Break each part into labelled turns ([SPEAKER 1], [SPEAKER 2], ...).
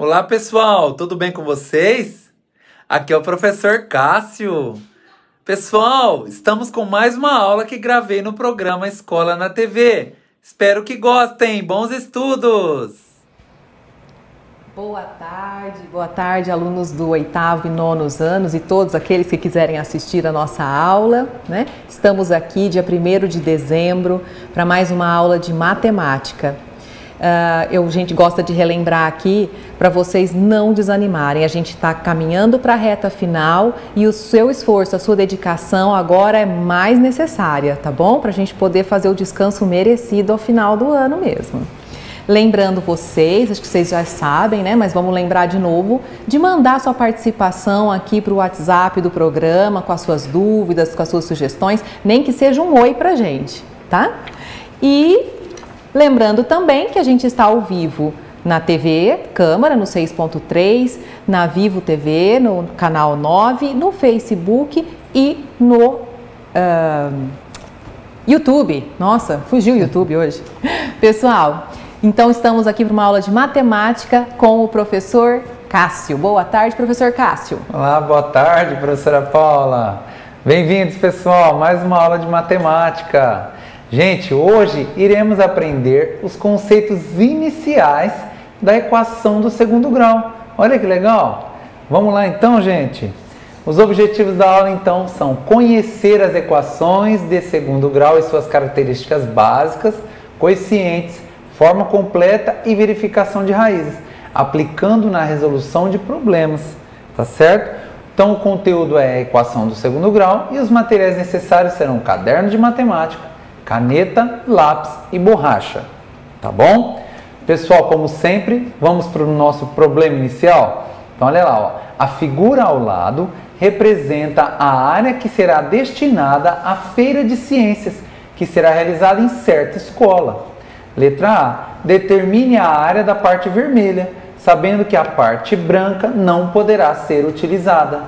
[SPEAKER 1] Olá pessoal, tudo bem com vocês? Aqui é o professor Cássio. Pessoal, estamos com mais uma aula que gravei no programa Escola na TV. Espero que gostem. Bons estudos!
[SPEAKER 2] Boa tarde, boa tarde, alunos do oitavo e nonos anos e todos aqueles que quiserem assistir a nossa aula. Né? Estamos aqui dia 1 de dezembro para mais uma aula de matemática. Uh, eu, a gente gosta de relembrar aqui para vocês não desanimarem. A gente está caminhando para a reta final e o seu esforço, a sua dedicação agora é mais necessária, tá bom? Para a gente poder fazer o descanso merecido ao final do ano mesmo. Lembrando vocês, acho que vocês já sabem, né? Mas vamos lembrar de novo de mandar sua participação aqui para o WhatsApp do programa com as suas dúvidas, com as suas sugestões, nem que seja um oi para gente, tá? E Lembrando também que a gente está ao vivo na TV Câmara, no 6.3, na Vivo TV, no canal 9, no Facebook e no uh, YouTube. Nossa, fugiu o YouTube hoje. Pessoal, então estamos aqui para uma aula de matemática com o professor Cássio. Boa tarde, professor Cássio.
[SPEAKER 1] Olá, boa tarde, professora Paula. Bem-vindos, pessoal, mais uma aula de matemática. Gente, hoje iremos aprender os conceitos iniciais da equação do segundo grau. Olha que legal! Vamos lá então, gente? Os objetivos da aula então são conhecer as equações de segundo grau e suas características básicas, coeficientes, forma completa e verificação de raízes, aplicando na resolução de problemas, tá certo? Então o conteúdo é a equação do segundo grau e os materiais necessários serão caderno de matemática, caneta, lápis e borracha, tá bom? Pessoal, como sempre, vamos para o nosso problema inicial? Então, olha lá, ó. a figura ao lado representa a área que será destinada à feira de ciências, que será realizada em certa escola. Letra A. Determine a área da parte vermelha, sabendo que a parte branca não poderá ser utilizada.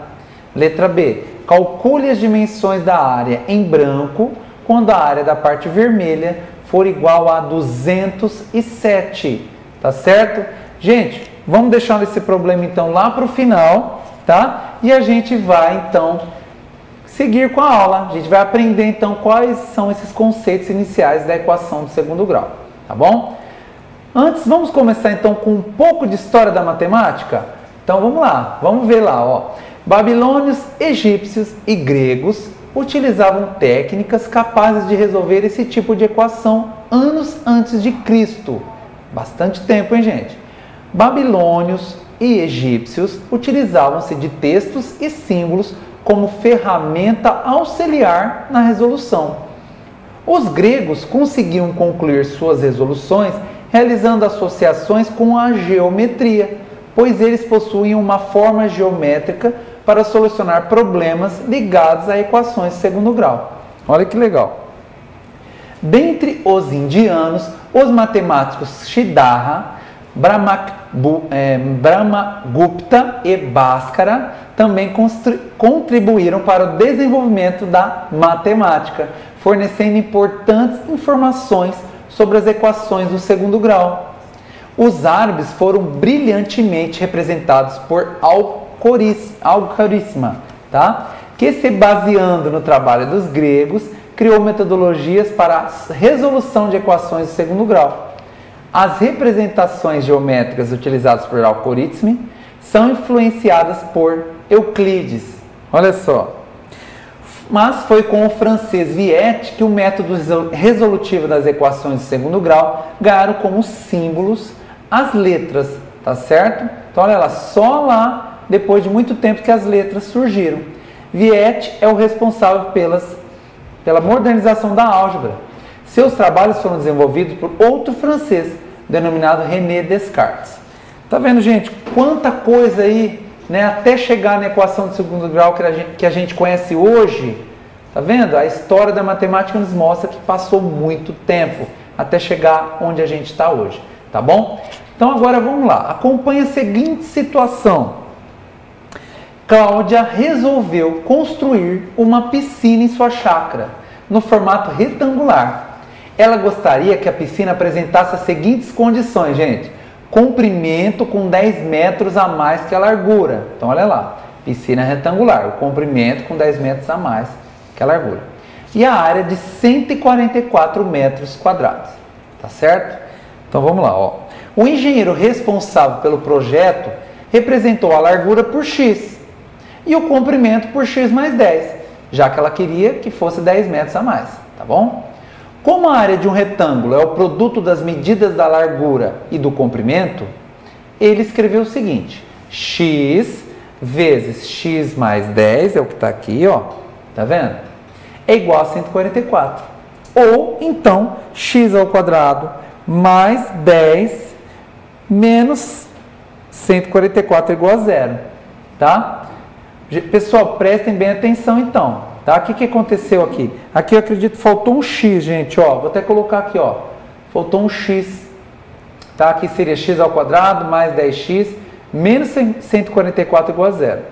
[SPEAKER 1] Letra B. Calcule as dimensões da área em branco quando a área da parte vermelha for igual a 207, tá certo? Gente, vamos deixar esse problema então lá para o final, tá? E a gente vai então seguir com a aula. A gente vai aprender então quais são esses conceitos iniciais da equação do segundo grau, tá bom? Antes, vamos começar então com um pouco de história da matemática? Então vamos lá, vamos ver lá, ó. Babilônios, egípcios e gregos utilizavam técnicas capazes de resolver esse tipo de equação anos antes de Cristo. Bastante tempo, hein, gente? Babilônios e egípcios utilizavam-se de textos e símbolos como ferramenta auxiliar na resolução. Os gregos conseguiam concluir suas resoluções realizando associações com a geometria, pois eles possuíam uma forma geométrica para solucionar problemas ligados a equações de segundo grau. Olha que legal. Dentre os indianos, os matemáticos Siddhartha, Brahmagupta e Bhaskara também contribuíram para o desenvolvimento da matemática, fornecendo importantes informações sobre as equações do segundo grau. Os árabes foram brilhantemente representados por Al Algoritma, tá? que se baseando no trabalho dos gregos, criou metodologias para a resolução de equações de segundo grau. As representações geométricas utilizadas por Algoritmo são influenciadas por Euclides. Olha só. Mas foi com o francês Viette que o método resolutivo das equações de segundo grau ganharam como símbolos as letras, tá certo? Então olha lá, só lá depois de muito tempo que as letras surgiram. Viette é o responsável pelas, pela modernização da álgebra. Seus trabalhos foram desenvolvidos por outro francês, denominado René Descartes. Tá vendo, gente? Quanta coisa aí, né? Até chegar na equação de segundo grau que a gente, que a gente conhece hoje. Tá vendo? A história da matemática nos mostra que passou muito tempo até chegar onde a gente está hoje. Tá bom? Então agora vamos lá. Acompanhe a seguinte situação. Cláudia resolveu construir uma piscina em sua chácara, no formato retangular. Ela gostaria que a piscina apresentasse as seguintes condições, gente: comprimento com 10 metros a mais que a largura. Então, olha lá, piscina retangular, o comprimento com 10 metros a mais que a largura. E a área de 144 metros quadrados, tá certo? Então, vamos lá, ó. O engenheiro responsável pelo projeto representou a largura por x e o comprimento por x mais 10, já que ela queria que fosse 10 metros a mais, tá bom? Como a área de um retângulo é o produto das medidas da largura e do comprimento, ele escreveu o seguinte: x vezes x mais 10, é o que está aqui, ó, tá vendo? É igual a 144. Ou então x ao quadrado mais 10 menos 144 é igual a zero, tá? Pessoal, prestem bem atenção então, tá? O que, que aconteceu aqui? Aqui eu acredito que faltou um x, gente, ó. Vou até colocar aqui, ó. Faltou um x, tá? Aqui seria x ao quadrado mais 10x menos 144 igual a zero.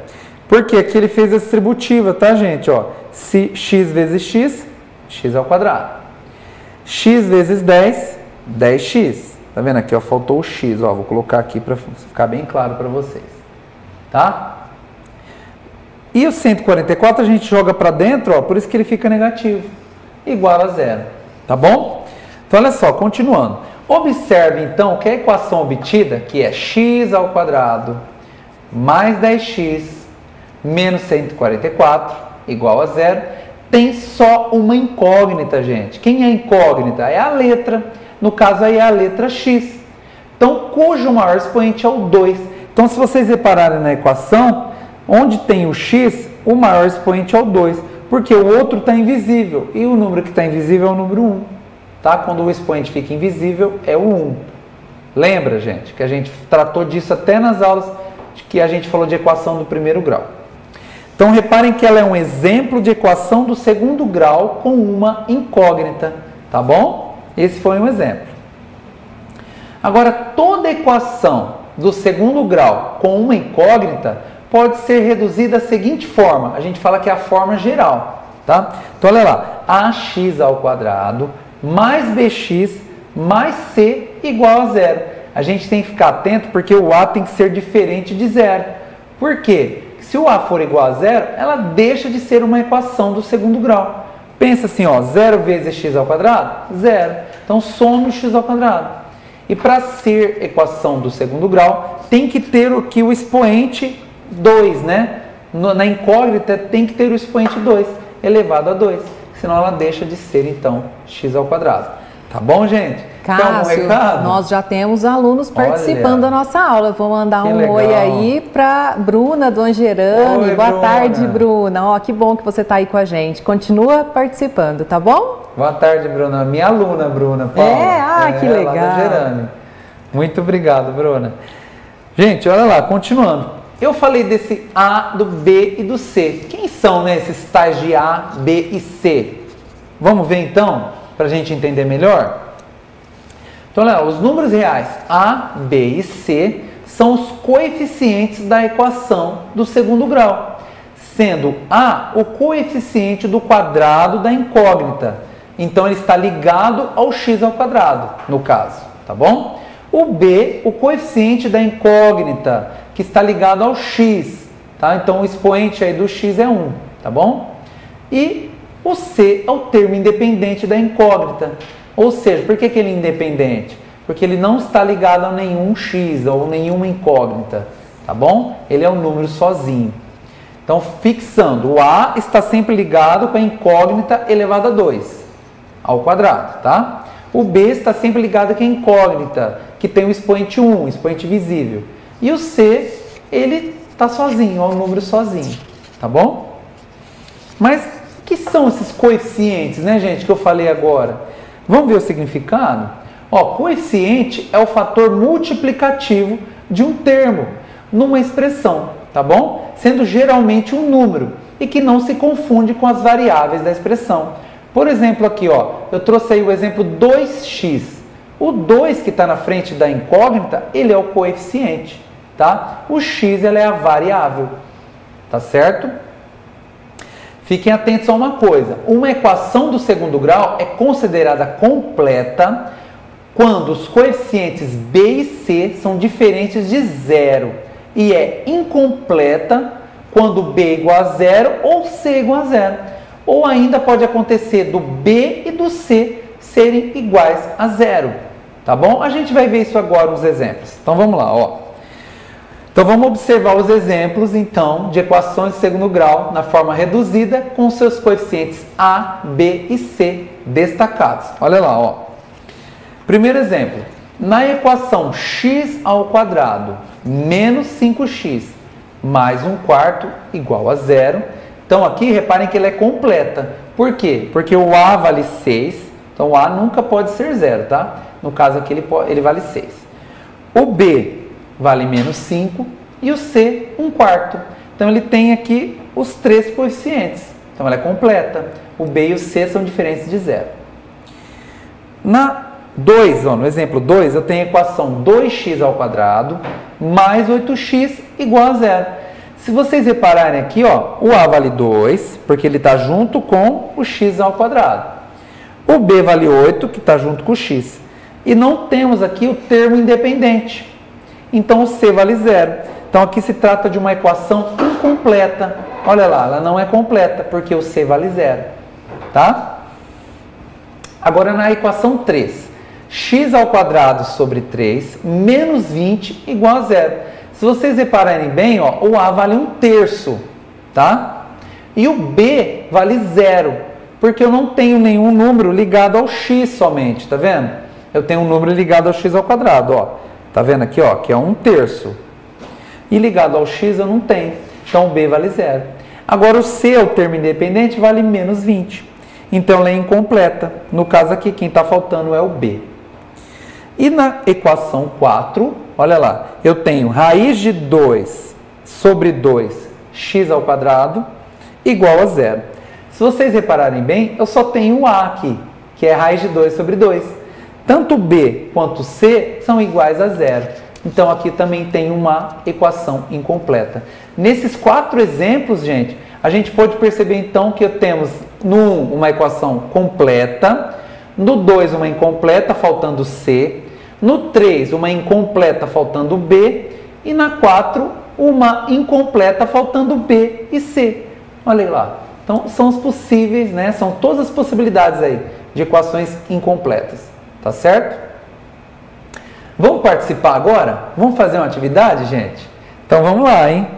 [SPEAKER 1] Porque aqui ele fez a distributiva, tá, gente? Ó, se x vezes x, x ao quadrado. x vezes 10, 10x. Tá vendo aqui, ó, faltou o x, ó, vou colocar aqui para ficar bem claro para vocês. Tá? E o 144 a gente joga para dentro, ó, por isso que ele fica negativo, igual a zero, tá bom? Então olha só, continuando. Observe então que a equação obtida, que é x ao quadrado mais 10x menos 144 igual a zero, tem só uma incógnita, gente. Quem é incógnita? É a letra. No caso aí é a letra x. Então, cujo maior expoente é o 2. Então, se vocês repararem na equação, Onde tem o x, o maior expoente é o 2, porque o outro está invisível. E o número que está invisível é o número 1. Tá? Quando o expoente fica invisível, é o 1. Lembra, gente, que a gente tratou disso até nas aulas que a gente falou de equação do primeiro grau. Então, reparem que ela é um exemplo de equação do segundo grau com uma incógnita, tá bom? Esse foi um exemplo. Agora, toda equação do segundo grau com uma incógnita pode ser reduzida da seguinte forma. A gente fala que é a forma geral, tá? Então olha lá, ax ao quadrado mais bx mais c igual a zero. A gente tem que ficar atento porque o a tem que ser diferente de zero. Por quê? Se o a for igual a zero, ela deixa de ser uma equação do segundo grau. Pensa assim, ó, 0 vezes x ao quadrado? Zero. Então some o x ao quadrado. E para ser equação do segundo grau, tem que ter o que o expoente 2, né? Na incógnita tem que ter o expoente 2 elevado a 2, senão ela deixa de ser então x ao quadrado. Tá bom, gente?
[SPEAKER 2] Cássio, então, nós já temos alunos participando Olha, da nossa aula. Vou mandar um legal. oi aí para Bruna do Angerani. Oi, Boa Bruna. tarde, Bruna. Ó, que bom que você está aí com a gente. Continua participando, tá bom?
[SPEAKER 1] Boa tarde, Bruna. Minha aluna, Bruna.
[SPEAKER 2] Paula. É, ah, é, que legal.
[SPEAKER 1] Muito obrigado, Bruna. Gente, olha lá, continuando. Eu falei desse A, do B e do C. Quem são né, esses tais de A, B e C? Vamos ver então, para a gente entender melhor? Então, olha, os números reais A, B e C são os coeficientes da equação do segundo grau, sendo A o coeficiente do quadrado da incógnita. Então, ele está ligado ao x ao quadrado, no caso, tá bom? O B, o coeficiente da incógnita, que está ligado ao x, tá? Então o expoente aí do x é 1, tá bom? E o C é o termo independente da incógnita. Ou seja, por que, que ele é independente? Porque ele não está ligado a nenhum x ou nenhuma incógnita, tá bom? Ele é um número sozinho. Então, fixando, o A está sempre ligado com a incógnita elevada a 2 ao quadrado, tá? O B está sempre ligado com a incógnita, que tem o expoente 1, expoente visível. E o C, ele está sozinho, é um número sozinho, tá bom? Mas o que são esses coeficientes, né, gente, que eu falei agora? Vamos ver o significado? Ó, coeficiente é o fator multiplicativo de um termo numa expressão, tá bom? Sendo geralmente um número e que não se confunde com as variáveis da expressão. Por exemplo, aqui, ó, eu trouxe aí o exemplo 2x. O 2 que está na frente da incógnita, ele é o coeficiente tá? O x ela é a variável, tá certo? Fiquem atentos a uma coisa: uma equação do segundo grau é considerada completa quando os coeficientes B e C são diferentes de zero e é incompleta quando B é igual a zero ou C é igual a zero. Ou ainda pode acontecer do B e do C serem iguais a zero. Tá bom? A gente vai ver isso agora nos exemplos. Então vamos lá, ó. Então vamos observar os exemplos então de equações de segundo grau na forma reduzida com seus coeficientes A, B e C destacados. Olha lá, ó. Primeiro exemplo. Na equação x ao quadrado menos 5x mais um quarto igual a zero. Então aqui reparem que ele é completa. Por quê? Porque o A vale 6, então o A nunca pode ser zero, tá? No caso aqui ele, pode, ele vale 6. O B vale menos 5 e o C um quarto. Então ele tem aqui os três coeficientes. Então ela é completa. O B e o C são diferentes de zero. Na 2, ó, no exemplo 2, eu tenho a equação 2x ao quadrado mais 8x igual a zero. Se vocês repararem aqui, ó, o a vale 2, porque ele está junto com o x ao quadrado. O b vale 8, que está junto com o x. E não temos aqui o termo independente. Então o c vale zero. Então aqui se trata de uma equação incompleta. Olha lá, ela não é completa, porque o c vale zero. Tá? Agora na equação 3 x ao quadrado sobre 3 menos 20 igual a zero. Se vocês repararem bem, ó, o A vale um terço, tá? E o B vale zero, porque eu não tenho nenhum número ligado ao x somente, tá vendo? Eu tenho um número ligado ao x ao quadrado, ó. Tá vendo aqui, ó, que é um terço. E ligado ao x eu não tenho, então o B vale zero. Agora o C, o termo independente, vale menos 20. Então ela é incompleta. No caso aqui, quem está faltando é o B. E na equação 4, olha lá, eu tenho raiz de 2 sobre 2 x ao quadrado igual a zero. Se vocês repararem bem, eu só tenho o a aqui, que é raiz de 2 sobre 2. Tanto b quanto c são iguais a zero. Então aqui também tem uma equação incompleta. Nesses quatro exemplos, gente, a gente pode perceber então que temos no 1 uma equação completa, no 2 uma incompleta, faltando c, no 3, uma incompleta faltando B. E na 4, uma incompleta faltando B e C. Olha lá. Então, são os possíveis, né? São todas as possibilidades aí de equações incompletas. Tá certo? Vamos participar agora? Vamos fazer uma atividade, gente? Então, vamos lá, hein?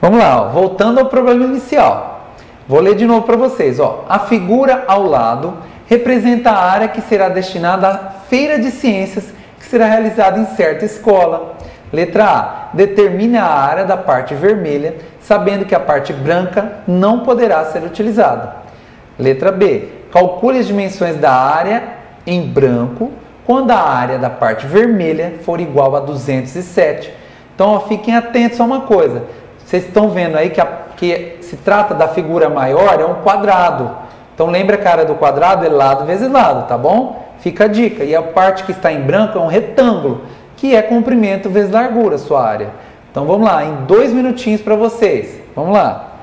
[SPEAKER 1] Vamos lá, ó. voltando ao problema inicial. Vou ler de novo para vocês. Ó. A figura ao lado representa a área que será destinada à feira de ciências que será realizada em certa escola. Letra A. Determine a área da parte vermelha, sabendo que a parte branca não poderá ser utilizada. Letra B. Calcule as dimensões da área em branco quando a área da parte vermelha for igual a 207. Então, ó, fiquem atentos a uma coisa. Vocês estão vendo aí que, a, que se trata da figura maior, é um quadrado. Então lembra que a área do quadrado é lado vezes lado, tá bom? Fica a dica. E a parte que está em branco é um retângulo, que é comprimento vezes largura, sua área. Então vamos lá, em dois minutinhos para vocês. Vamos lá.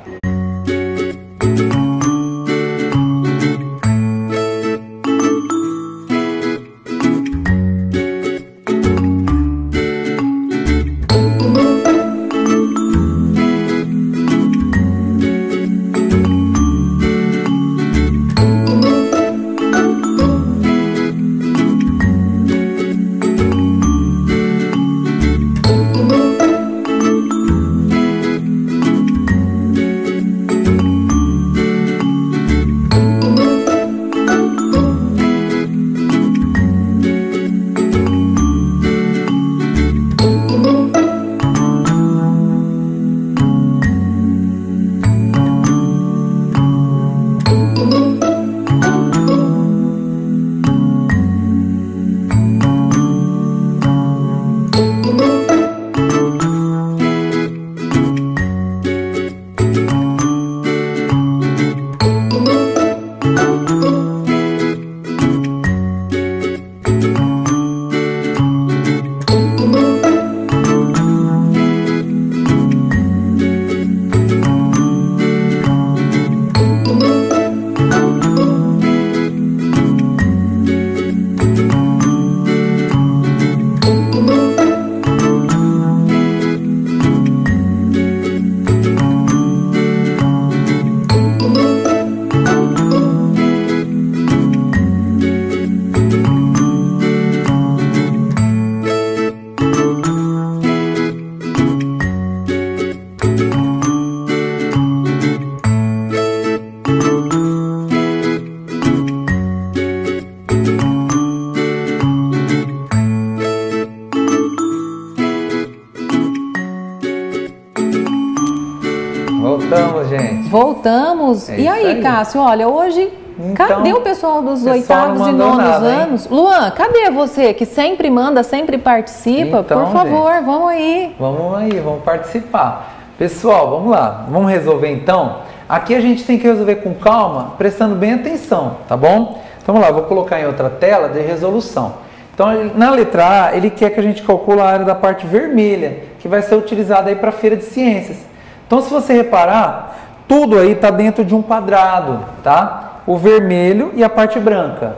[SPEAKER 2] E
[SPEAKER 1] isso
[SPEAKER 2] aí,
[SPEAKER 1] aí.
[SPEAKER 2] Cássio, olha, hoje.
[SPEAKER 1] Então,
[SPEAKER 2] cadê o pessoal dos oitavos e nonos
[SPEAKER 1] nada, hein?
[SPEAKER 2] anos? Luan, cadê você que sempre manda, sempre participa?
[SPEAKER 1] Então,
[SPEAKER 2] Por favor, vamos aí.
[SPEAKER 1] Vamos aí, vamos participar. Pessoal, vamos lá. Vamos resolver então. Aqui a gente tem que resolver com calma, prestando bem atenção, tá bom? Então vamos lá, vou colocar em outra tela de resolução. Então, na letra A, ele quer que a gente calcule a área da parte vermelha, que vai ser utilizada aí para a feira de ciências. Então, se você reparar, tudo aí está dentro de um quadrado, tá? O vermelho e a parte branca.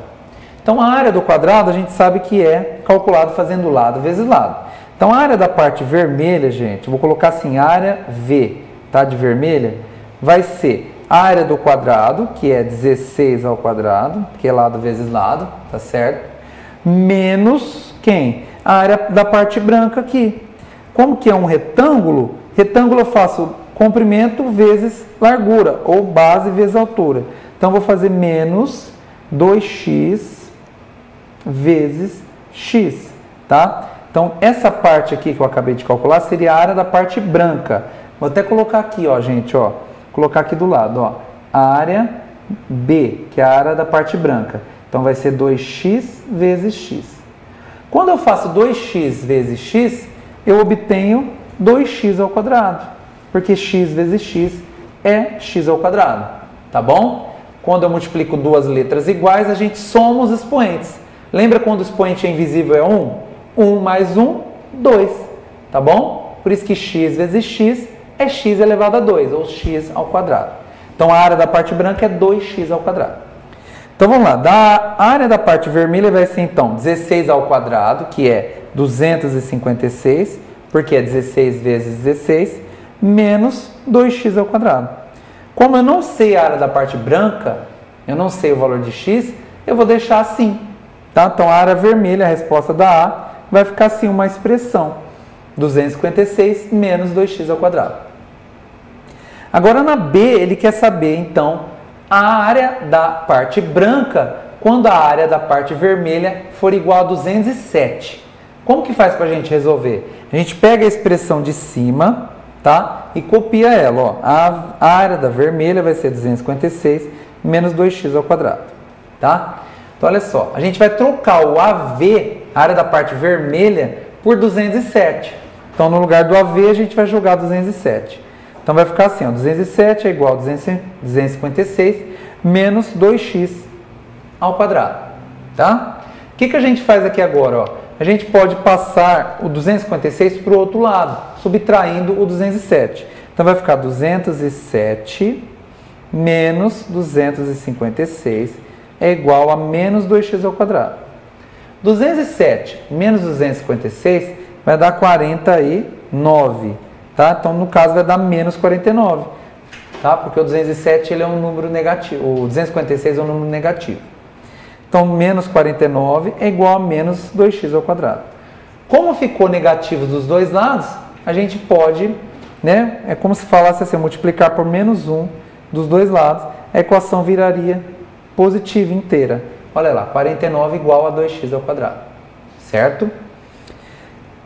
[SPEAKER 1] Então, a área do quadrado a gente sabe que é calculado fazendo lado vezes lado. Então, a área da parte vermelha, gente, vou colocar assim, área V, tá? De vermelha, vai ser a área do quadrado, que é 16 ao quadrado, que é lado vezes lado, tá certo? Menos quem? A área da parte branca aqui. Como que é um retângulo, retângulo eu faço comprimento vezes largura, ou base vezes altura. Então, vou fazer menos 2x vezes x, tá? Então, essa parte aqui que eu acabei de calcular seria a área da parte branca. Vou até colocar aqui, ó, gente, ó. Colocar aqui do lado, ó. A área B, que é a área da parte branca. Então, vai ser 2x vezes x. Quando eu faço 2x vezes x, eu obtenho 2x ao quadrado, porque x vezes x é x ao quadrado, tá bom? Quando eu multiplico duas letras iguais, a gente soma os expoentes. Lembra quando o expoente é invisível é 1? 1 mais 1, 2, tá bom? Por isso que x vezes x é x elevado a 2, ou x ao quadrado. Então, a área da parte branca é 2x ao quadrado. Então vamos lá, da área da parte vermelha vai ser então 16 ao quadrado, que é 256, porque é 16 vezes 16, menos 2x ao quadrado. Como eu não sei a área da parte branca, eu não sei o valor de x, eu vou deixar assim. Tá? Então a área vermelha, a resposta da A, vai ficar assim uma expressão. 256 menos 2x ao quadrado. Agora na B, ele quer saber então a área da parte branca quando a área da parte vermelha for igual a 207. Como que faz para a gente resolver? A gente pega a expressão de cima, tá? E copia ela, ó. A, área da vermelha vai ser 256 menos 2x ao quadrado, tá? Então olha só, a gente vai trocar o AV, a área da parte vermelha, por 207. Então no lugar do AV a gente vai jogar 207. Então vai ficar assim, ó, 207 é igual a 200 256 menos 2x ao quadrado, tá? O que, que a gente faz aqui agora, ó? A gente pode passar o 256 para o outro lado, subtraindo o 207. Então vai ficar 207 menos 256 é igual a menos 2x ao quadrado. 207 menos 256 vai dar 49, tá? Então, no caso, vai dar menos 49, tá? Porque o 207 ele é um número negativo, o 256 é um número negativo. Então, menos 49 é igual a menos 2x ao quadrado. Como ficou negativo dos dois lados, a gente pode, né? É como se falasse assim, multiplicar por menos 1 dos dois lados, a equação viraria positiva inteira. Olha lá, 49 igual a 2x ao quadrado, certo?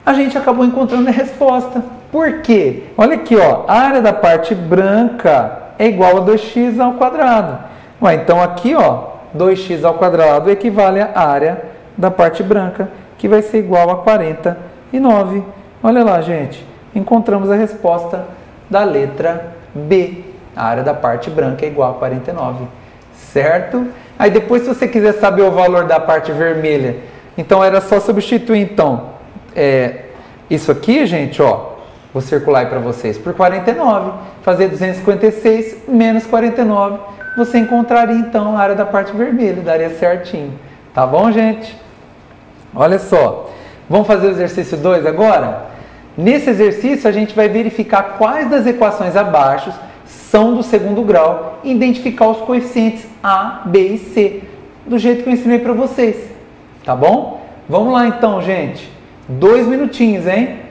[SPEAKER 1] A gente acabou encontrando a resposta. Por quê? Olha aqui, ó, a área da parte branca é igual a 2x ao quadrado. Ué, então aqui, ó, 2x ao quadrado equivale à área da parte branca, que vai ser igual a 49. Olha lá, gente, encontramos a resposta da letra B. A área da parte branca é igual a 49, certo? Aí depois, se você quiser saber o valor da parte vermelha, então era só substituir, então, é, isso aqui, gente, ó, vou circular aí para vocês, por 49, fazer 256 menos 49, você encontraria, então, a área da parte vermelha, daria certinho. Tá bom, gente? Olha só, vamos fazer o exercício 2 agora? Nesse exercício, a gente vai verificar quais das equações abaixo são do segundo grau e identificar os coeficientes A, B e C, do jeito que eu ensinei para vocês. Tá bom? Vamos lá então, gente. Dois minutinhos, hein?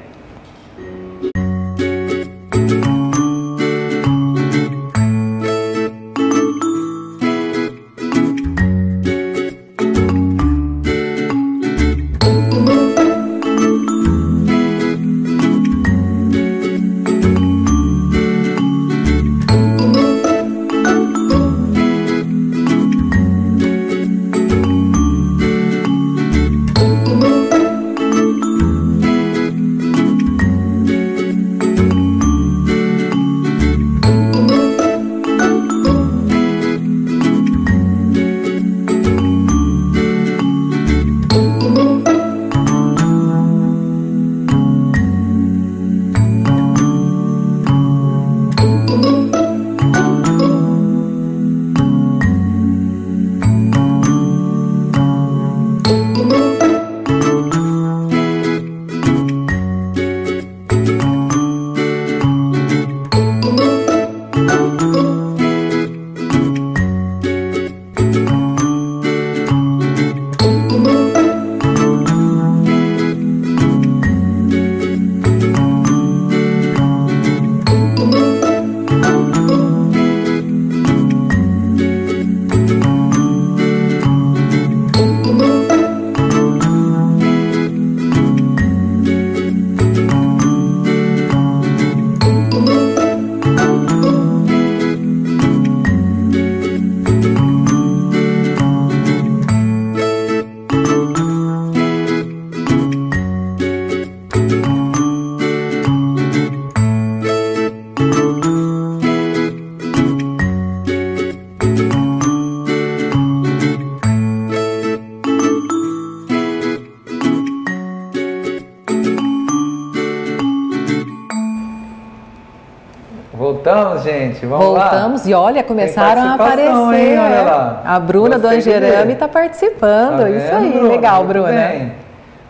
[SPEAKER 1] Gente. Vamos
[SPEAKER 2] Voltamos
[SPEAKER 1] lá.
[SPEAKER 2] e olha, começaram a aparecer.
[SPEAKER 1] Hein? Olha lá.
[SPEAKER 2] A Bruna Gostei do Angerame está participando. Tá Isso aí, Bruna? legal, Bruna. Bem.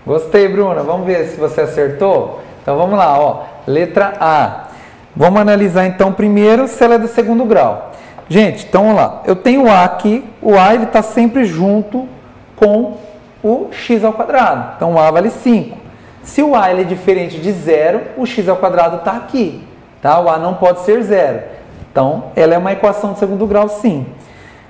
[SPEAKER 1] Gostei, Bruna. Vamos ver se você acertou. Então vamos lá, ó. Letra A. Vamos analisar então primeiro se ela é do segundo grau. Gente, então vamos lá. Eu tenho o A aqui. O A ele está sempre junto com o x ao quadrado. Então o A vale 5. Se o A ele é diferente de zero, o x ao quadrado está aqui. Tá? O A não pode ser zero. Então, ela é uma equação de segundo grau, sim.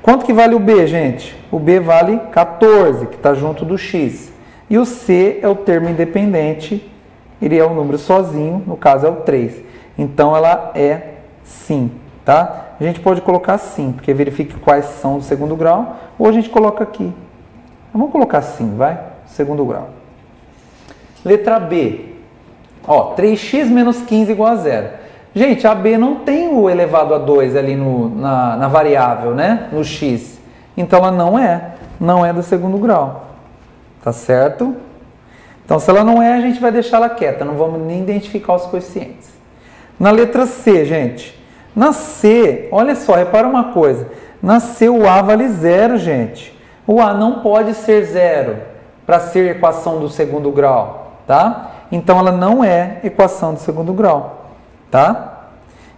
[SPEAKER 1] Quanto que vale o B, gente? O B vale 14, que está junto do x. E o C é o termo independente, ele é um número sozinho, no caso é o 3. Então, ela é sim, tá? A gente pode colocar sim, porque verifique quais são do segundo grau, ou a gente coloca aqui. Vamos colocar sim, vai? Segundo grau. Letra B. Ó, 3x menos 15 igual a zero. Gente, a B não tem o elevado a 2 ali no, na, na variável, né? No x. Então ela não é. Não é do segundo grau. Tá certo? Então, se ela não é, a gente vai deixar ela quieta. Não vamos nem identificar os coeficientes. Na letra C, gente. Na C, olha só, repara uma coisa. Na C, o A vale zero, gente. O A não pode ser zero para ser equação do segundo grau, tá? Então, ela não é equação do segundo grau tá?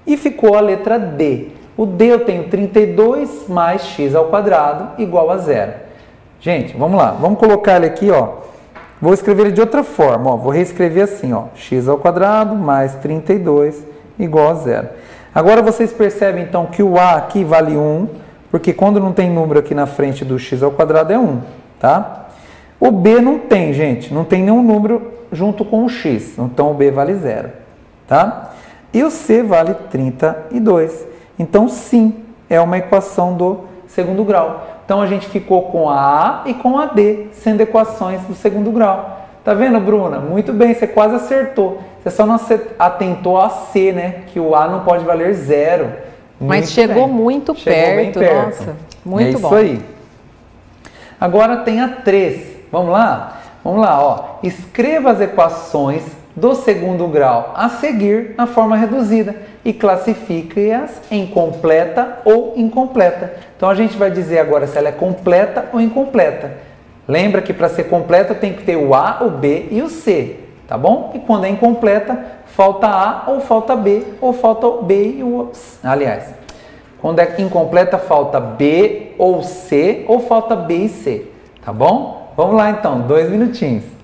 [SPEAKER 1] E ficou a letra D. O D eu tenho 32 mais x ao quadrado igual a zero. Gente, vamos lá. Vamos colocar ele aqui, ó. Vou escrever ele de outra forma, ó. Vou reescrever assim, ó. x ao quadrado mais 32 igual a zero. Agora vocês percebem então que o a aqui vale 1, porque quando não tem número aqui na frente do x ao quadrado é 1, tá? O b não tem, gente, não tem nenhum número junto com o x, então o b vale zero, tá? E o C vale 32. Então, sim, é uma equação do segundo grau. Então, a gente ficou com a A e com a D, sendo equações do segundo grau. Tá vendo, Bruna? Muito bem, você quase acertou. Você só não atentou a C, né? Que o A não pode valer zero.
[SPEAKER 2] Muito Mas chegou bem. muito chegou perto, perto, nossa. Muito
[SPEAKER 1] é
[SPEAKER 2] bom.
[SPEAKER 1] isso aí. Agora tem a 3. Vamos lá? Vamos lá, ó. Escreva as equações do segundo grau a seguir na forma reduzida e classifique-as em completa ou incompleta. Então a gente vai dizer agora se ela é completa ou incompleta. Lembra que para ser completa tem que ter o A, o B e o C, tá bom? E quando é incompleta, falta A ou falta B ou falta o B e o aliás. Quando é incompleta, falta B ou C ou falta B e C, tá bom? Vamos lá então, dois minutinhos.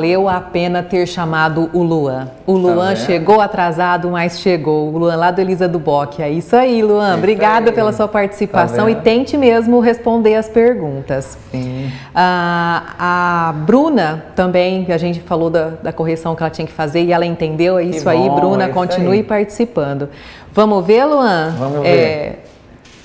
[SPEAKER 2] Valeu a pena ter chamado o Luan. O Luan
[SPEAKER 1] Tá
[SPEAKER 2] chegou atrasado, mas chegou. O Luan lá do Elisa do Boc. É isso aí, Luan.
[SPEAKER 1] Isso
[SPEAKER 2] Obrigada
[SPEAKER 1] aí.
[SPEAKER 2] pela sua
[SPEAKER 1] Tá
[SPEAKER 2] participação e tente mesmo responder as perguntas.
[SPEAKER 1] Sim.
[SPEAKER 2] Ah, a Bruna também, a gente falou da, da correção que ela tinha que fazer e ela entendeu. É isso aí, Bruna,
[SPEAKER 1] é isso
[SPEAKER 2] continue
[SPEAKER 1] aí.
[SPEAKER 2] participando. Vamos ver, Luan?
[SPEAKER 1] Vamos
[SPEAKER 2] É,
[SPEAKER 1] ver.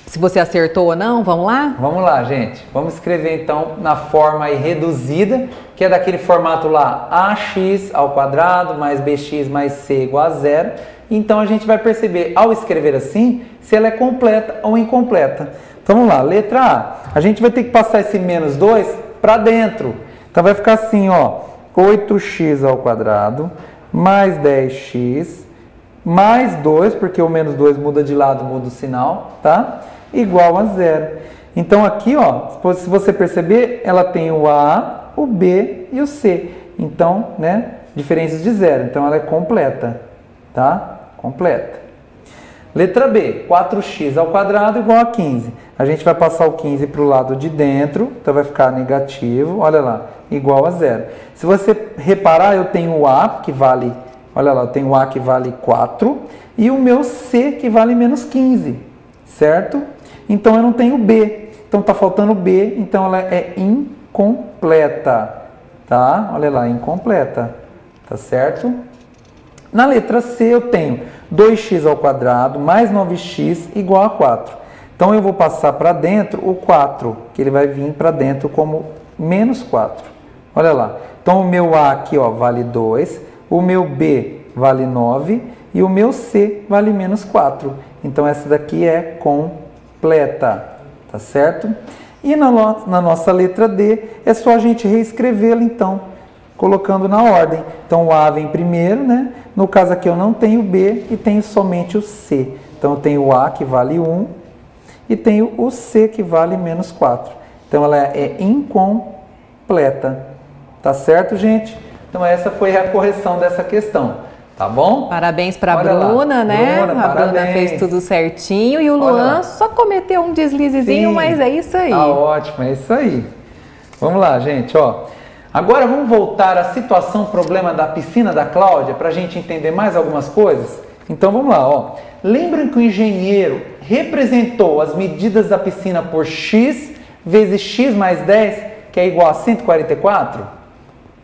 [SPEAKER 2] Se você acertou ou não, vamos lá?
[SPEAKER 1] Vamos lá, gente. Vamos escrever então na forma reduzida, que é daquele formato lá ax ao quadrado mais bx mais c igual a zero. Então a gente vai perceber ao escrever assim se ela é completa ou incompleta. Então vamos lá, letra A. A gente vai ter que passar esse menos 2 para dentro. Então vai ficar assim, ó, 8x ao quadrado mais 10x mais 2, porque o menos 2 muda de lado, muda o sinal, tá? Igual a zero. Então aqui, ó, se você perceber, ela tem o A, o B e o C. Então, né, diferenças de zero. Então ela é completa, tá? Completa. Letra B, 4x ao quadrado igual a 15. A gente vai passar o 15 para o lado de dentro, então vai ficar negativo, olha lá, igual a zero. Se você reparar, eu tenho o A, que vale, olha lá, eu tenho o A que vale 4, e o meu C que vale menos 15, certo? Então eu não tenho B, então está faltando B, então ela é incompleta, tá? Olha lá, incompleta, tá certo? Na letra C eu tenho 2x ao quadrado mais 9x igual a 4. Então eu vou passar para dentro o 4, que ele vai vir para dentro como menos 4. Olha lá. Então o meu A aqui ó, vale 2, o meu B vale 9 e o meu C vale menos 4. Então essa daqui é completa, tá certo? E na, no- na nossa letra D é só a gente reescrevê-la então colocando na ordem. Então o A vem primeiro, né? No caso aqui eu não tenho B e tenho somente o C. Então eu tenho o A que vale 1 e tenho o C que vale menos 4. Então ela é incompleta. Tá certo, gente? Então essa foi a correção dessa questão. Tá bom?
[SPEAKER 2] Parabéns para a
[SPEAKER 1] Olha lá.
[SPEAKER 2] Bruna, né?
[SPEAKER 1] Bruna,
[SPEAKER 2] a Bruna
[SPEAKER 1] parabéns.
[SPEAKER 2] fez tudo certinho e o
[SPEAKER 1] Olha
[SPEAKER 2] Luan
[SPEAKER 1] lá.
[SPEAKER 2] só cometeu um deslizezinho,
[SPEAKER 1] Sim.
[SPEAKER 2] mas é isso aí.
[SPEAKER 1] Tá ótimo, é isso aí. Vamos lá, gente, ó. Agora vamos voltar à situação problema da piscina da Cláudia para a gente entender mais algumas coisas. Então vamos lá, ó. Lembram que o engenheiro representou as medidas da piscina por x vezes x mais 10, que é igual a 144?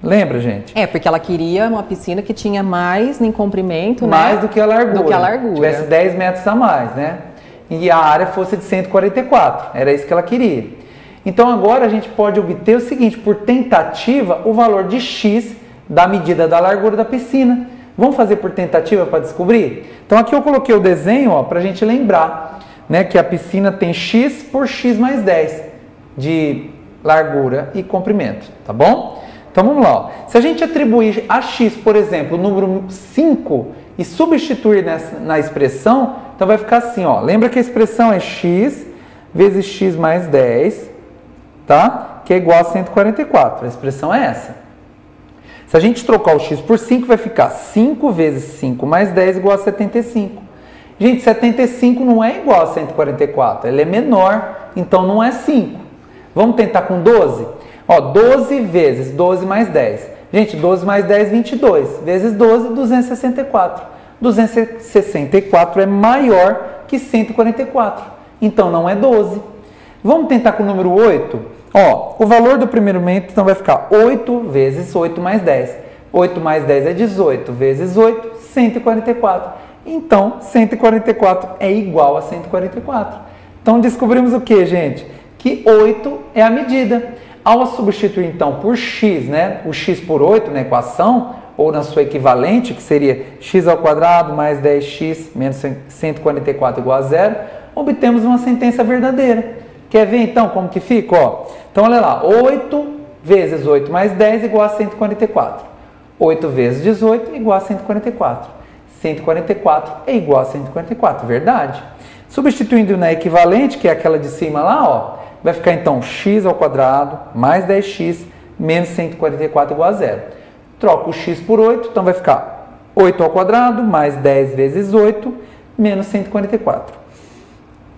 [SPEAKER 1] Lembra, gente?
[SPEAKER 2] É, porque ela queria uma piscina que tinha mais em comprimento,
[SPEAKER 1] mais
[SPEAKER 2] né?
[SPEAKER 1] do que a largura.
[SPEAKER 2] Do que a largura.
[SPEAKER 1] Tivesse 10 metros a mais, né? E a área fosse de 144. Era isso que ela queria. Então agora a gente pode obter o seguinte, por tentativa, o valor de x da medida da largura da piscina. Vamos fazer por tentativa para descobrir? Então aqui eu coloquei o desenho para a gente lembrar né, que a piscina tem x por x mais 10 de largura e comprimento, tá bom? Então vamos lá. ó. Se a gente atribuir a x, por exemplo, o número 5 e substituir nessa, na expressão, então vai ficar assim, ó. Lembra que a expressão é x vezes x mais 10, tá? Que é igual a 144. A expressão é essa. Se a gente trocar o x por 5, vai ficar 5 vezes 5 mais 10 igual a 75. Gente, 75 não é igual a 144, ele é menor, então não é 5. Vamos tentar com 12? Ó, 12 vezes 12 mais 10. Gente, 12 mais 10, 22. Vezes 12, 264. 264 é maior que 144. Então não é 12. Vamos tentar com o número 8? Ó, o valor do primeiro momento então vai ficar 8 vezes 8 mais 10. 8 mais 10 é 18, vezes 8, 144. Então, 144 é igual a 144. Então, descobrimos o que, gente? Que 8 é a medida. Ao substituir, então, por x, né? O x por 8 na equação, ou na sua equivalente, que seria x ao quadrado mais 10x menos 144 igual a zero, obtemos uma sentença verdadeira. Quer ver então como que fica? Ó, então olha lá, 8 vezes 8 mais 10 igual a 144. 8 vezes 18 igual a 144. 144 é igual a 144, verdade? Substituindo na equivalente, que é aquela de cima lá, ó, vai ficar então x ao quadrado mais 10x menos 144 igual a zero. Troca o x por 8, então vai ficar 8 ao quadrado mais 10 vezes 8 menos 144.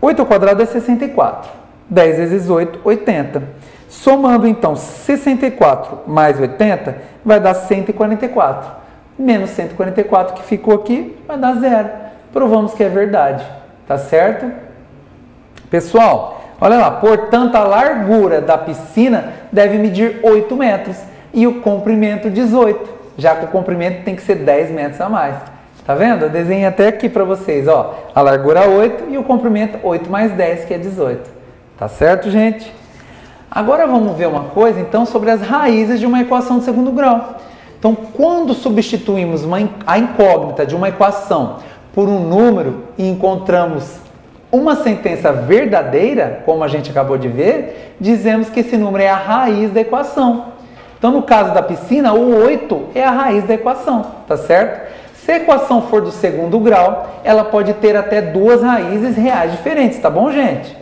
[SPEAKER 1] 8 ao quadrado é 64. 10 vezes 8, 80. Somando então 64 mais 80, vai dar 144. Menos 144 que ficou aqui, vai dar zero. Provamos que é verdade, tá certo? Pessoal, olha lá, portanto a largura da piscina deve medir 8 metros e o comprimento 18, já que o comprimento tem que ser 10 metros a mais. Tá vendo? Eu desenhei até aqui para vocês, ó. A largura 8 e o comprimento 8 mais 10, que é 18. Tá certo, gente? Agora vamos ver uma coisa, então, sobre as raízes de uma equação de segundo grau. Então, quando substituímos uma, a incógnita de uma equação por um número e encontramos uma sentença verdadeira, como a gente acabou de ver, dizemos que esse número é a raiz da equação. Então, no caso da piscina, o 8 é a raiz da equação, tá certo? Se a equação for do segundo grau, ela pode ter até duas raízes reais diferentes, tá bom, gente?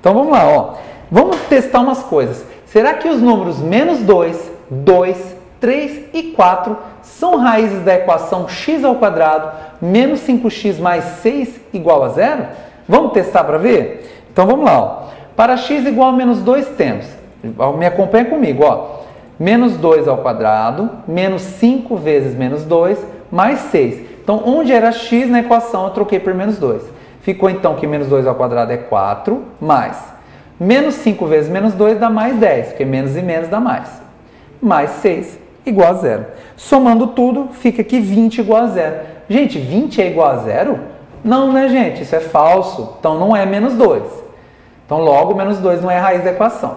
[SPEAKER 1] Então vamos lá, ó. Vamos testar umas coisas. Será que os números menos 2, 2, 3 e 4 são raízes da equação x ao quadrado menos 5x mais 6 igual a zero? Vamos testar para ver? Então vamos lá, ó. Para x igual a menos 2 temos, me acompanha comigo, ó. Menos 2 ao quadrado, menos 5 vezes menos 2, mais 6. Então, onde era x na equação, eu troquei por menos 2. Ficou então que menos 2 ao quadrado é 4, mais menos 5 vezes menos 2 dá mais 10, porque menos e menos dá mais. Mais 6 igual a zero. Somando tudo, fica que 20 igual a zero. Gente, 20 é igual a zero? Não, né, gente? Isso é falso. Então, não é menos 2. Então, logo, menos 2 não é raiz da equação.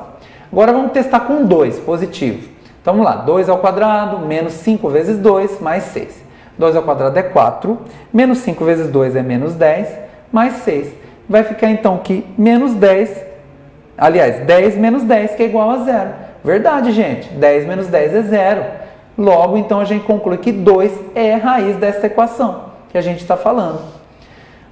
[SPEAKER 1] Agora, vamos testar com 2, positivo. Então, vamos lá. 2 ao quadrado, menos 5 vezes 2, mais 6. 2 ao quadrado é 4, menos 5 vezes 2 é menos 10, mais 6. Vai ficar então que menos 10, aliás, 10 menos 10 que é igual a zero. Verdade, gente, 10 menos 10 é zero. Logo, então, a gente conclui que 2 é a raiz dessa equação que a gente está falando.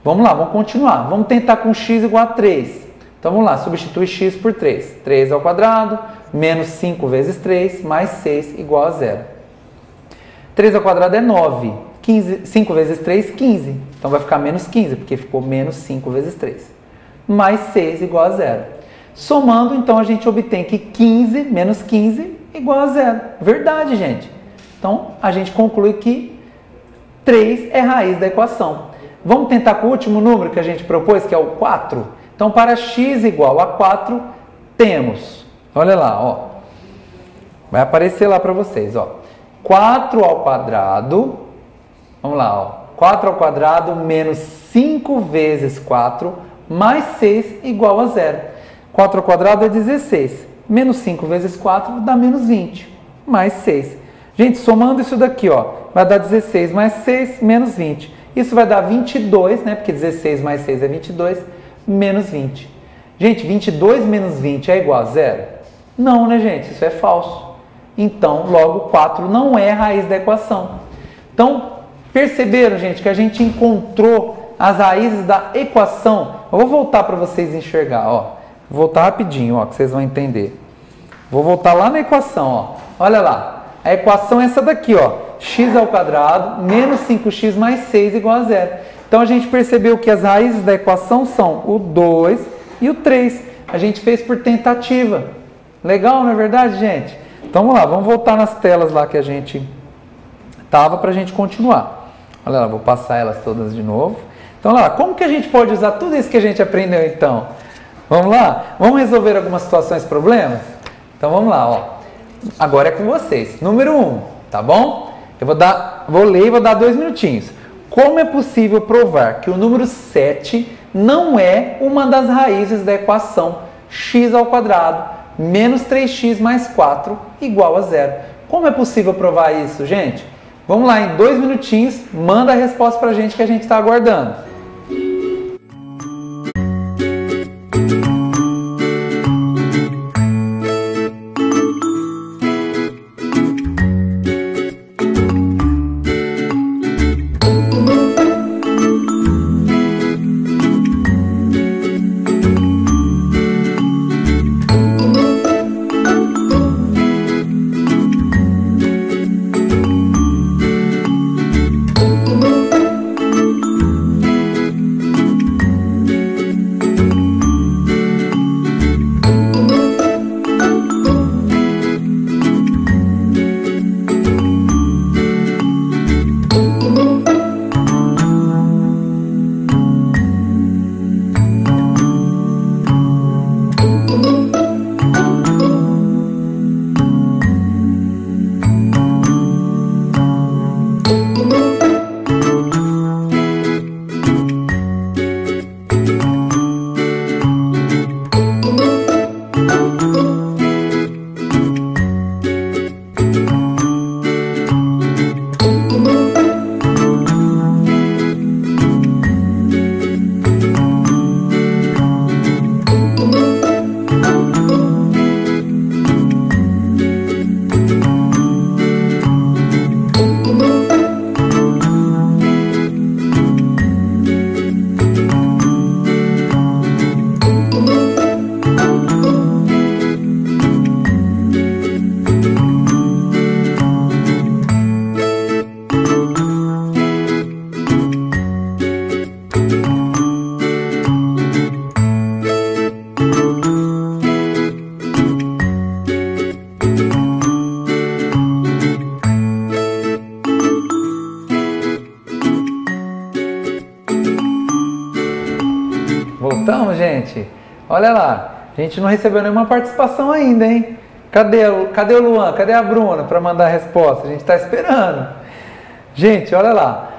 [SPEAKER 1] Vamos lá, vamos continuar. Vamos tentar com x igual a 3. Então, vamos lá, substitui x por 3. 3 ao quadrado, menos 5 vezes 3, mais 6 igual a zero. 3 ao quadrado é 9. 15, 5 vezes 3, 15. Então vai ficar menos 15, porque ficou menos 5 vezes 3. Mais 6 igual a zero. Somando, então, a gente obtém que 15 menos 15 igual a zero. Verdade, gente. Então, a gente conclui que 3 é raiz da equação. Vamos tentar com o último número que a gente propôs, que é o 4. Então, para x igual a 4, temos, olha lá, ó. Vai aparecer lá para vocês, ó. 4 ao quadrado, vamos lá, ó, 4 ao quadrado menos 5 vezes 4 mais 6 igual a zero. 4 ao quadrado é 16, menos 5 vezes 4 dá menos 20, mais 6. Gente, somando isso daqui, ó, vai dar 16 mais 6, menos 20. Isso vai dar 22, né, porque 16 mais 6 é 22, menos 20. Gente, 22 menos 20 é igual a zero? Não, né, gente? Isso é falso. Então, logo 4 não é raiz da equação. Então, perceberam, gente, que a gente encontrou as raízes da equação. Eu vou voltar para vocês enxergar, ó. Vou voltar rapidinho, ó, que vocês vão entender. Vou voltar lá na equação, ó. Olha lá. A equação é essa daqui, ó. X ao quadrado menos 5x mais 6 igual a zero. Então a gente percebeu que as raízes da equação são o 2 e o 3. A gente fez por tentativa. Legal, não é verdade, gente? Então vamos lá, vamos voltar nas telas lá que a gente tava para a gente continuar. Olha lá, vou passar elas todas de novo. Então lá, como que a gente pode usar tudo isso que a gente aprendeu então? Vamos lá? Vamos resolver algumas situações, problemas? Então vamos lá, ó. Agora é com vocês. Número 1, um, tá bom? Eu vou dar, vou ler e vou dar dois minutinhos. Como é possível provar que o número 7 não é uma das raízes da equação x ao quadrado menos 3x mais 4 igual a zero. Como é possível provar isso, gente? Vamos lá, em dois minutinhos, manda a resposta para a gente que a gente está aguardando. Gente não recebeu nenhuma participação ainda, hein? Cadê, cadê o Luan? Cadê a Bruna para mandar a resposta? A gente está esperando. Gente, olha lá.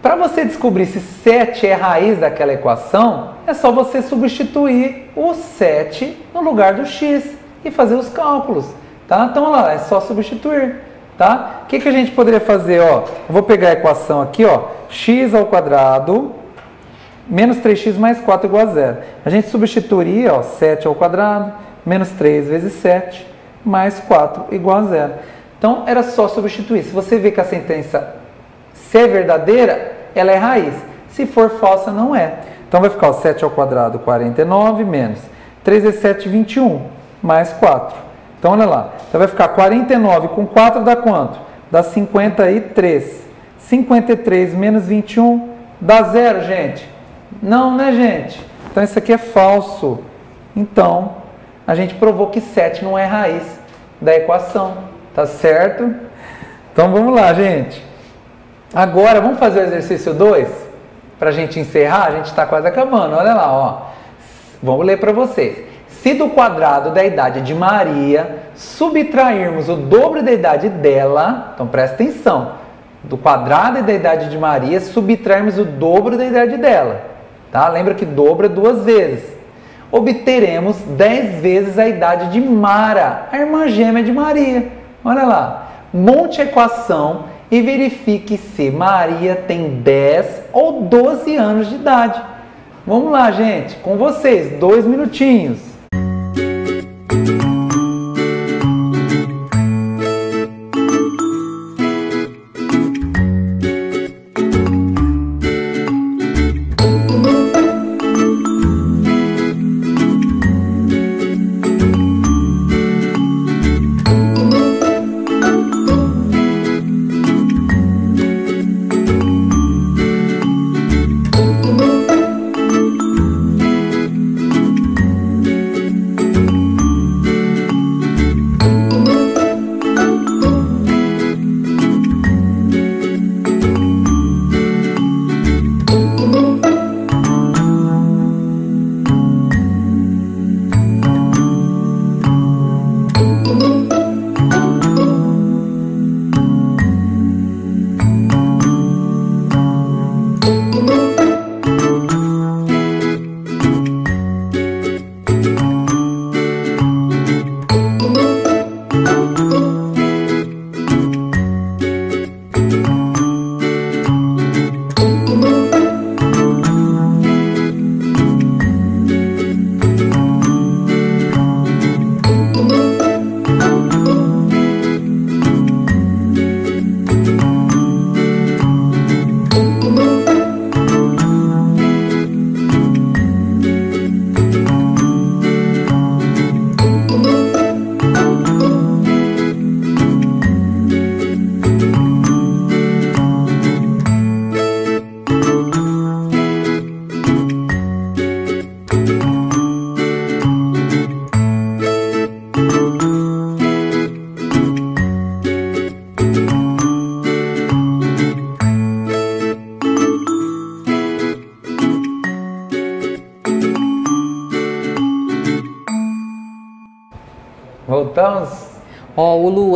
[SPEAKER 1] Para você descobrir se 7 é raiz daquela equação, é só você substituir o 7 no lugar do x e fazer os cálculos, tá? Então, olha lá, é só substituir, tá? O que, que a gente poderia fazer, ó? Eu vou pegar a equação aqui, ó, x ao quadrado menos 3x mais 4 igual a zero. A gente substituiria, ó, 7 ao quadrado, menos 3 vezes 7, mais 4 igual a zero. Então, era só substituir. Se você vê que a sentença se é verdadeira, ela é raiz. Se for falsa, não é. Então, vai ficar o 7 ao quadrado, 49, menos 3 vezes 7, 21, mais 4. Então, olha lá. Então, vai ficar 49 com 4 dá quanto? Dá 53. 53 menos 21 dá zero, gente. Não, né, gente? Então isso aqui é falso. Então, a gente provou que 7 não é raiz da equação, tá certo? Então vamos lá, gente. Agora vamos fazer o exercício 2 para a gente encerrar. A gente está quase acabando. Olha lá, ó. Vamos ler para vocês. Se do quadrado da idade de Maria subtrairmos o dobro da idade dela, então presta atenção, do quadrado da idade de Maria subtrairmos o dobro da idade dela. Tá? Lembra que dobra duas vezes. Obteremos 10 vezes a idade de Mara, a irmã gêmea de Maria. Olha lá. Monte a equação e verifique se Maria tem 10 ou 12 anos de idade. Vamos lá, gente, com vocês, dois minutinhos.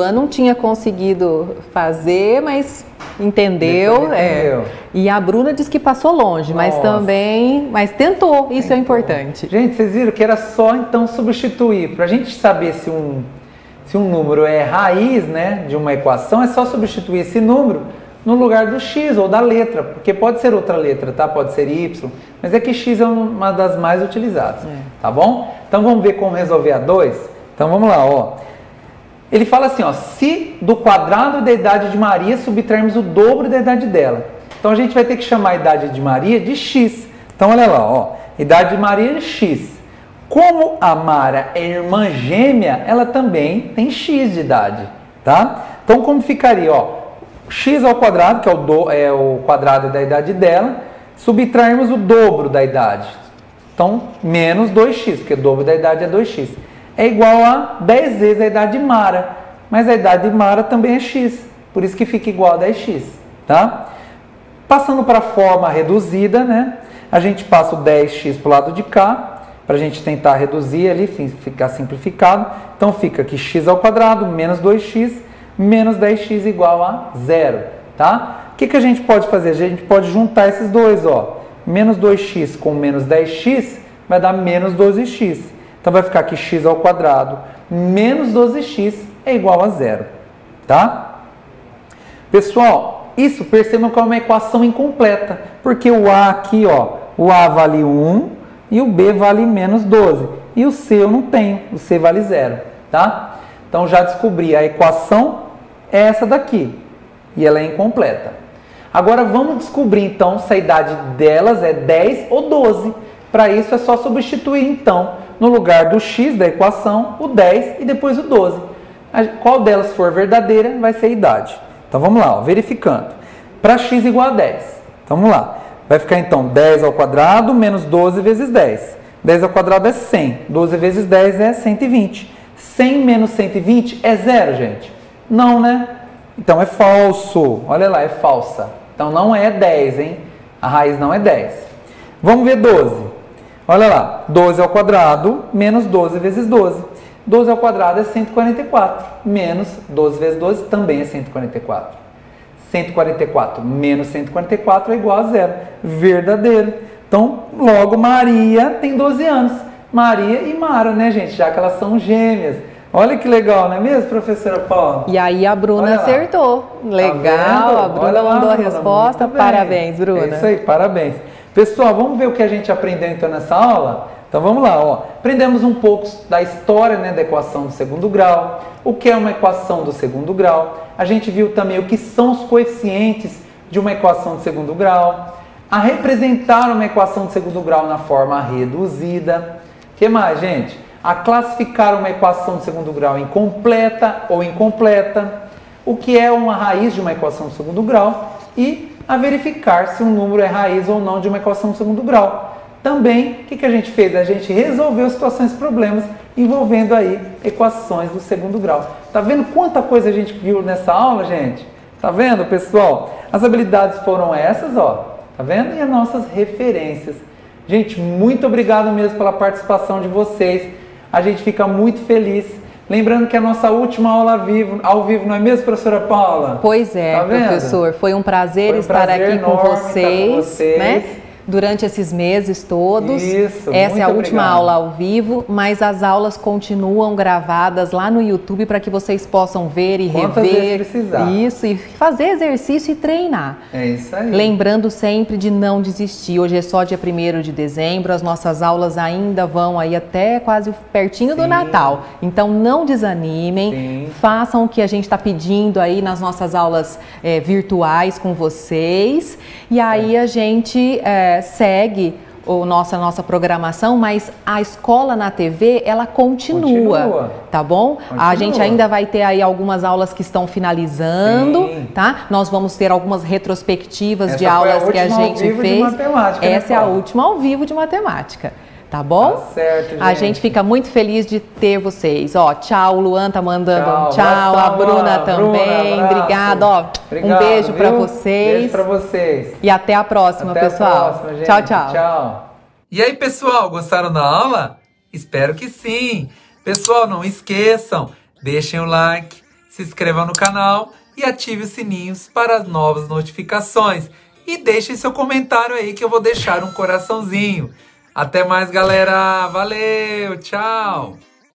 [SPEAKER 2] Luan não tinha conseguido fazer, mas entendeu. É. E a Bruna disse que passou longe, Nossa. mas também, mas tentou. Isso tentou. é importante.
[SPEAKER 1] Gente, vocês viram que era só então substituir para a gente saber se um se um número é raiz, né, de uma equação, é só substituir esse número no lugar do x ou da letra, porque pode ser outra letra, tá? Pode ser y, mas é que x é uma das mais utilizadas, é. tá bom? Então vamos ver como resolver a 2. Então vamos lá, ó. Ele fala assim, ó, se do quadrado da idade de Maria subtrairmos o dobro da idade dela. Então a gente vai ter que chamar a idade de Maria de x. Então olha lá, ó, idade de Maria é x. Como a Mara é irmã gêmea, ela também tem x de idade, tá? Então como ficaria, ó, x ao quadrado, que é o, do, é o quadrado da idade dela, subtrairmos o dobro da idade. Então, menos 2x, porque o dobro da idade é 2x é igual a 10 vezes a idade de Mara. Mas a idade de Mara também é x, por isso que fica igual a 10x, tá? Passando para a forma reduzida, né? A gente passa o 10x para o lado de cá, para a gente tentar reduzir ali, ficar simplificado. Então fica que x ao quadrado menos 2x menos 10x igual a zero, tá? O que, que a gente pode fazer? A gente pode juntar esses dois, ó. Menos 2x com menos 10x vai dar menos 12x. Então vai ficar que x ao quadrado menos 12x é igual a zero, tá? Pessoal, isso percebam que é uma equação incompleta, porque o a aqui, ó, o a vale 1 e o b vale menos 12. E o c eu não tenho, o c vale zero, tá? Então já descobri a equação é essa daqui e ela é incompleta. Agora vamos descobrir então se a idade delas é 10 ou 12. Para isso é só substituir então no lugar do x da equação o 10 e depois o 12. Qual delas for verdadeira vai ser a idade. Então vamos lá, ó, verificando. Para x igual a 10. Então, vamos lá. Vai ficar então 10 ao quadrado menos 12 vezes 10. 10 ao quadrado é 100. 12 vezes 10 é 120. 100 menos 120 é zero, gente? Não, né? Então é falso. Olha lá, é falsa. Então não é 10, hein? A raiz não é 10. Vamos ver 12. Olha lá, 12 ao quadrado menos 12 vezes 12. 12 ao quadrado é 144, menos 12 vezes 12 também é 144. 144 menos 144 é igual a zero. Verdadeiro. Então, logo Maria tem 12 anos. Maria e Mara, né, gente? Já que elas são gêmeas. Olha que legal, não é mesmo, professora Paula?
[SPEAKER 2] E aí a Bruna acertou. Legal, tá a Bruna lá, mandou a resposta. Parabéns, Bruna. É
[SPEAKER 1] isso aí, parabéns. Pessoal, vamos ver o que a gente aprendeu então nessa aula? Então vamos lá, ó. Aprendemos um pouco da história né, da equação do segundo grau, o que é uma equação do segundo grau. A gente viu também o que são os coeficientes de uma equação de segundo grau, a representar uma equação de segundo grau na forma reduzida. O que mais, gente? A classificar uma equação de segundo grau em completa ou incompleta, o que é uma raiz de uma equação de segundo grau e a verificar se um número é raiz ou não de uma equação de segundo grau. Também, o que, que a gente fez? A gente resolveu situações e problemas envolvendo aí equações do segundo grau. Tá vendo quanta coisa a gente viu nessa aula, gente? Tá vendo, pessoal? As habilidades foram essas, ó. Tá vendo? E as nossas referências. Gente, muito obrigado mesmo pela participação de vocês. A gente fica muito feliz. Lembrando que a nossa última aula ao vivo, ao vivo não é mesmo, professora Paula?
[SPEAKER 2] Pois é, tá professor. Foi um prazer, Foi um estar aqui com vocês, com vocês. Né? Durante esses meses todos.
[SPEAKER 1] Isso,
[SPEAKER 2] Essa é a
[SPEAKER 1] obrigado.
[SPEAKER 2] última aula ao vivo, mas as aulas continuam gravadas lá no YouTube para que vocês possam ver e
[SPEAKER 1] Quantas
[SPEAKER 2] rever
[SPEAKER 1] precisar.
[SPEAKER 2] isso e fazer exercício e treinar.
[SPEAKER 1] É isso aí.
[SPEAKER 2] Lembrando sempre de não desistir. Hoje é só dia 1 de dezembro, as nossas aulas ainda vão aí até quase pertinho Sim. do Natal. Então não desanimem, Sim. façam o que a gente está pedindo aí nas nossas aulas é, virtuais com vocês. E aí é. a gente é, segue o nossa nossa programação, mas a escola na TV ela continua, continua. tá bom? Continua. A gente ainda vai ter aí algumas aulas que estão finalizando, Sim. tá? Nós vamos ter algumas retrospectivas
[SPEAKER 1] Essa
[SPEAKER 2] de aulas
[SPEAKER 1] a
[SPEAKER 2] que a gente fez.
[SPEAKER 1] Né,
[SPEAKER 2] Essa é a última ao vivo de matemática. Tá bom?
[SPEAKER 1] Tá certo, gente.
[SPEAKER 2] A gente fica muito feliz de ter vocês. Ó, tchau, o Luan tá mandando tchau, um tchau, a Bruna também. Obrigado, ó. Obrigado, um beijo para vocês.
[SPEAKER 1] Beijo para vocês.
[SPEAKER 2] E até a próxima,
[SPEAKER 1] até
[SPEAKER 2] pessoal.
[SPEAKER 1] A próxima, gente.
[SPEAKER 2] Tchau, tchau.
[SPEAKER 1] Tchau. E aí, pessoal, gostaram da aula? Espero que sim. Pessoal, não esqueçam, deixem o like, se inscrevam no canal e ative os sininhos para as novas notificações. E deixem seu comentário aí que eu vou deixar um coraçãozinho. Até mais, galera. Valeu, tchau.